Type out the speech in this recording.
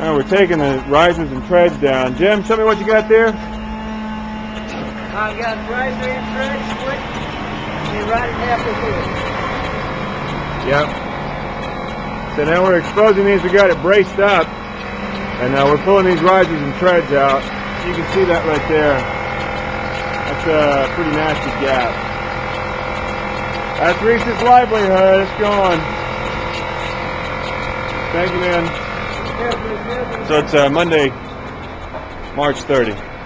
Now we're taking the risers and treads down. Jim, show me what you got there. I got riser and tread split. You right halfway through. Yep. So now we're exposing these. We got it braced up, and now we're pulling these risers and treads out. You can see that right there. That's a pretty nasty gap. That's Reese's livelihood. It's gone. Thank you, man. So it's uh, Monday, March 30.